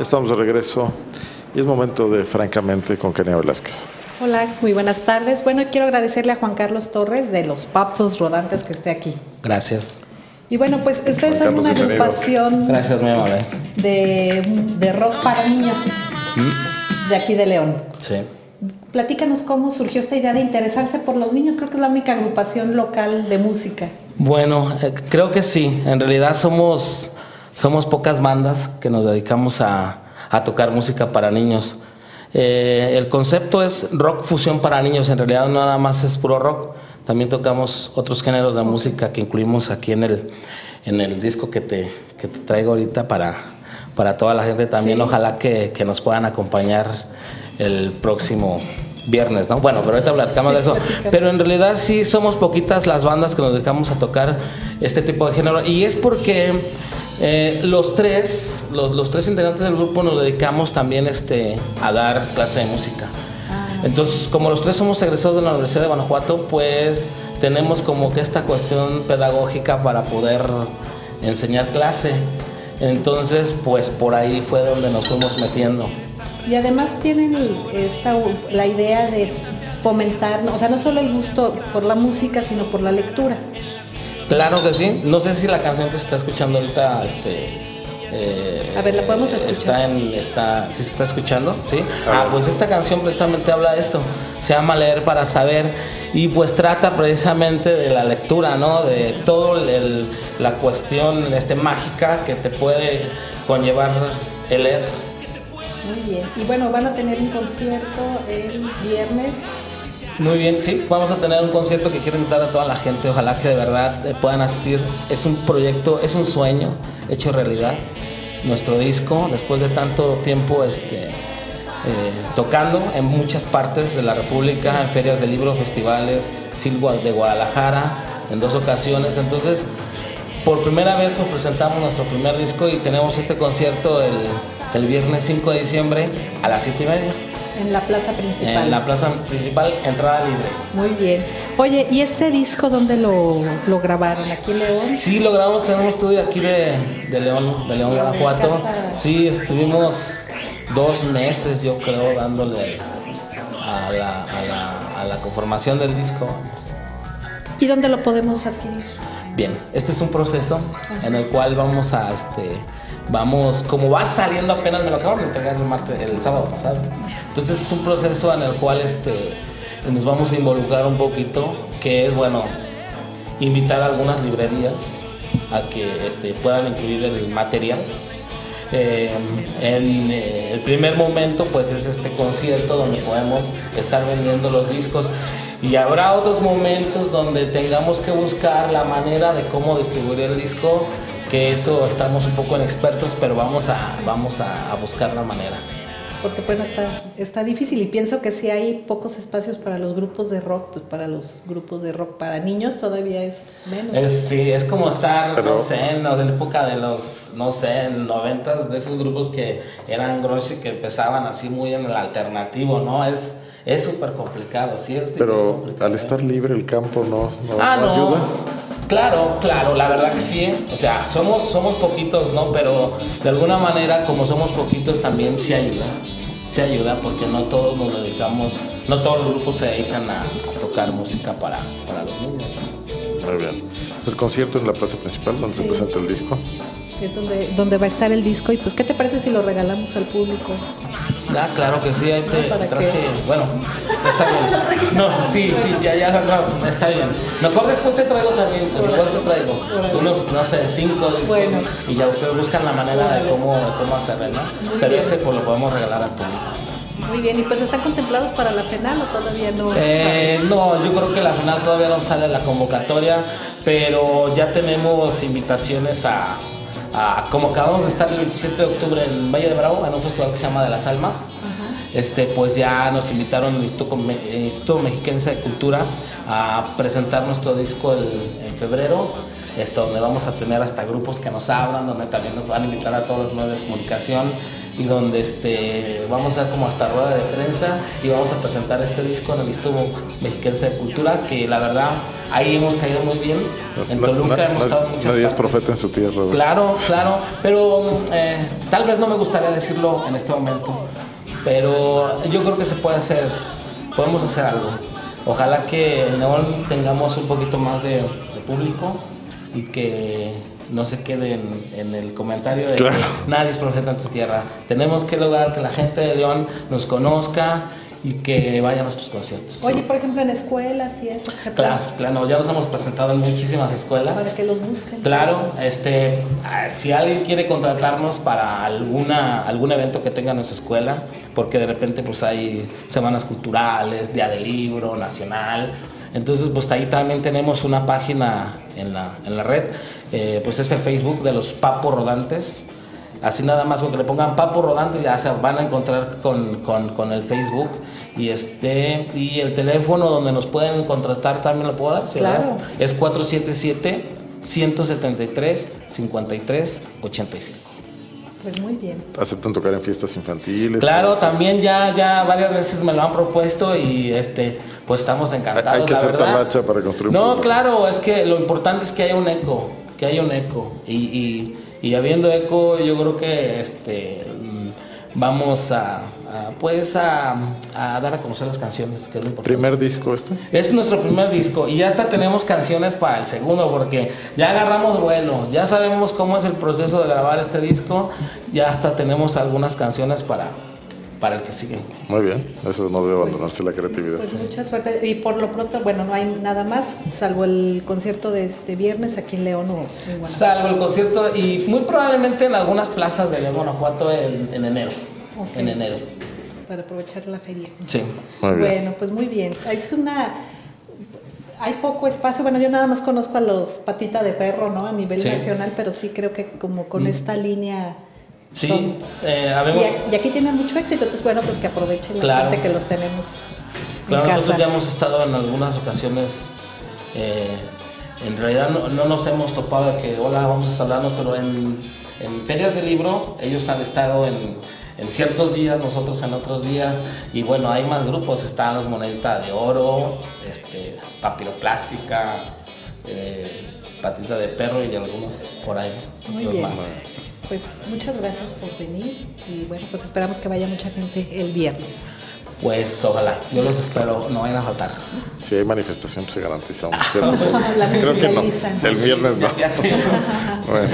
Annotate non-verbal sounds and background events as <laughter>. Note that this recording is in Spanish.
Estamos de regreso y es momento de Francamente con Kenia Velázquez. Hola, muy buenas tardes. Bueno, quiero agradecerle a Juan Carlos Torres de Los Papos Rodantes que esté aquí. Gracias. Y bueno, pues ustedes son una agrupación Gracias, muy amable. de, de rock para niños de aquí de León. Sí. Platícanos cómo surgió esta idea de interesarse por los niños. Creo que es la única agrupación local de música. Bueno, eh, creo que sí. En realidad somos, somos pocas bandas que nos dedicamos a, a tocar música para niños. Eh, el concepto es rock fusión para niños. En realidad nada más es puro rock. También tocamos otros géneros de música que incluimos aquí en el, en el disco que te, que te traigo ahorita para, para toda la gente también. Sí. Ojalá que, que nos puedan acompañar el próximo viernes, ¿no? Bueno, pero ahorita platicamos Sí, de eso. platícame. Pero en realidad sí somos poquitas las bandas que nos dedicamos a tocar este tipo de género. Y es porque eh, los tres, los, los tres integrantes del grupo nos dedicamos también este, a dar clase de música. Entonces, como los tres somos egresados de la Universidad de Guanajuato, pues tenemos como que esta cuestión pedagógica para poder enseñar clase. Entonces, pues por ahí fue donde nos fuimos metiendo. Y además tienen esta, la idea de fomentar, o sea, no solo el gusto por la música, sino por la lectura. Claro que sí. No sé si la canción que se está escuchando ahorita, este. eh, A ver, ¿la podemos escuchar? Está en, está, ¿sí se está escuchando? Sí. Ah, pues esta canción precisamente habla de esto. Se llama Leer para Saber y pues trata precisamente de la lectura, ¿no? De todo el, la cuestión este, mágica que te puede conllevar el leer. Muy bien. Y bueno, van a tener un concierto el viernes. Muy bien, sí, vamos a tener un concierto que quiero invitar a toda la gente, ojalá que de verdad eh, puedan asistir. Es un proyecto, es un sueño hecho realidad. Nuestro disco, después de tanto tiempo este, eh, tocando en muchas partes de la República, en ferias de libro, festivales, Gua- de Guadalajara, en dos ocasiones. Entonces, por primera vez pues, presentamos nuestro primer disco y tenemos este concierto el, el viernes 5 de diciembre a las 7 y media. En la plaza principal. En la plaza principal, entrada libre. Muy bien. Oye, ¿y este disco dónde lo, lo grabaron? ¿Aquí en León? Sí, lo grabamos en un estudio aquí de, de León, de León, De Guanajuato. Sí, estuvimos dos meses, yo creo, dándole a la, a la- a la conformación del disco. ¿Y dónde lo podemos adquirir? Bien, este es un proceso en el cual vamos a, este, vamos, como va saliendo apenas, me lo acaban de entregar el, martes, el sábado pasado. Entonces es un proceso en el cual, este, nos vamos a involucrar un poquito, que es, bueno, invitar a algunas librerías a que este, puedan incluir el material. Eh, en eh, el primer momento pues es este concierto donde podemos estar vendiendo los discos y habrá otros momentos donde tengamos que buscar la manera de cómo distribuir el disco que eso estamos un poco inexpertos pero vamos a vamos a, a buscar la manera Porque bueno, está, está difícil y pienso que si hay pocos espacios para los grupos de rock, pues para los grupos de rock para niños todavía es menos. Es, sí, es como estar, Pero- no sé, en la época de los, no sé, en noventas, de esos grupos que eran grunge y que empezaban así muy en el alternativo, ¿no? Es es súper complicado, sí, es, es Pero complicado. al estar libre el campo no, no, Ah, no no. ayuda. Claro, claro, la verdad que sí. O sea, somos, somos poquitos, ¿no? Pero de alguna manera, como somos poquitos, también sí ayuda. Sí ayuda porque no todos nos dedicamos, no todos los grupos se dedican a, a tocar música para, para los niños. Muy bien. El concierto en la plaza principal donde se Sí. presenta el disco. Es donde, donde va a estar el disco y pues ¿qué te parece si lo regalamos al público? Ah, claro que sí, ahí te, No, ¿para te traje. qué? Bueno, está bien. No, sí, sí, ya, ya, no, está bien. Mejor después te traigo también, pues igual te traigo unos, no sé, cinco discos Bueno. y ya ustedes buscan la manera de cómo, cómo hacerlo, ¿no? Muy Pero bien. ese pues lo podemos regalar al público. Muy bien, ¿y pues están contemplados para la FENAL o todavía no? Eh, no, yo creo que la final todavía no sale la convocatoria, pero ya tenemos invitaciones a, a- como acabamos de estar el 27 de octubre en Valle de Bravo, en un festival que se llama De las Almas. Este, pues ya nos invitaron el Instituto, el Instituto Mexiquense de Cultura a presentar nuestro disco el- en febrero, esto, donde vamos a tener hasta grupos que nos abran, donde también nos van a invitar a todos los medios de comunicación y donde este, vamos a hacer como hasta rueda de prensa y vamos a presentar este disco en el Instituto Mexiquense de Cultura, que la verdad ahí hemos caído muy bien. En Toluca hemos estado muchas Nadie es profeta en su tierra. Claro, claro, pero eh, tal vez no me gustaría decirlo en este momento, pero yo creo que se puede hacer, podemos hacer algo. Ojalá que en León tengamos un poquito más de, de público y que no se quede en, en el comentario de Claro. que nadie es profeta en tu tierra. Tenemos que lograr que la gente de León nos conozca y que vaya a nuestros conciertos. Oye, por ejemplo, en escuelas y eso, se puede- Claro, claro, ya nos hemos presentado en muchísimas escuelas. para que los busquen. Claro, este, ah, si alguien quiere contratarnos para alguna, algún evento que tenga nuestra escuela, porque de repente pues hay semanas culturales, día del libro, nacional, entonces pues ahí también tenemos una página en la, en la red, eh, pues es el Facebook de los Papos Rodantes, así nada más con que le pongan Papos Rodantes ya se van a encontrar con, con- con el Facebook y este y el teléfono donde nos pueden contratar también lo puedo dar, ¿sí, Claro. verdad? Es 477 173 53 85. Pues muy bien. Aceptan tocar en fiestas infantiles. Claro, también ya ya varias veces me lo han propuesto y este pues estamos encantados, Hay que la hacer verdad. talacha para construir No, claro, es que lo importante es que haya un eco, que haya un eco y, y, y habiendo eco yo creo que este mm, vamos a, a, pues a, a dar a conocer las canciones, que es lo importante. Primer disco este. Es nuestro primer disco y ya hasta tenemos canciones para el segundo porque ya agarramos vuelo, ya sabemos cómo es el proceso de grabar este disco, ya hasta tenemos algunas canciones para, para el que sigue. Muy bien. Eso no debe abandonarse la creatividad. Pues mucha suerte. Y por lo pronto, bueno, no hay nada más, salvo el concierto de este viernes aquí en León o en Guanajuato. Salvo el concierto y muy probablemente en algunas plazas de León, Guanajuato en, en enero. En enero. Para aprovechar la feria. Sí. Muy bien. Bueno, pues muy bien. Es una. Hay poco espacio. Bueno, yo nada más conozco a los patita de perro, ¿no? A nivel Sí. nacional, pero sí creo que como con esta línea. Sí, son- eh, Y, habemos- y aquí tienen mucho éxito, entonces bueno, pues que aprovechen la Claro. gente que los tenemos Claro, en nosotros ya hemos estado en algunas ocasiones, eh, en realidad no, no nos hemos topado de que, hola, vamos a saludarnos, pero en, en ferias de libro ellos han estado en, en ciertos días, nosotros en otros días, y bueno, hay más grupos, están los Monedita de Oro, este, Papiroplástica, eh, Patita de Perro y algunos por ahí, Muy otros bien. más. Pues muchas gracias por venir y bueno, pues esperamos que vaya mucha gente el viernes. Pues ojalá, yo los espero, no vayan a faltar. Si hay manifestación, pues se garantiza un <laughs> cierto. La Creo que no. El viernes no. <laughs> Bueno.